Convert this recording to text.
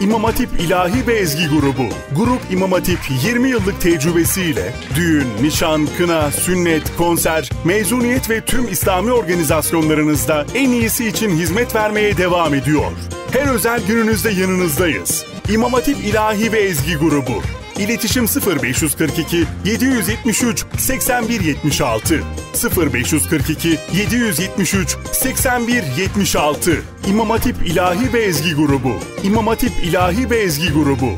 İmam Hatip İlahi ve Ezgi Grubu. Grup İmam Hatip 20 yıllık tecrübesiyle düğün, nişan, kına, sünnet, konser, mezuniyet ve tüm İslami organizasyonlarınızda en iyisi için hizmet vermeye devam ediyor. Her özel gününüzde yanınızdayız. İmam Hatip İlahi ve Ezgi Grubu. İletişim 0542 773 8176 0542 773 8176 İmam Hatip İlahi ve Ezgi Grubu İmam Hatip İlahi ve Ezgi Grubu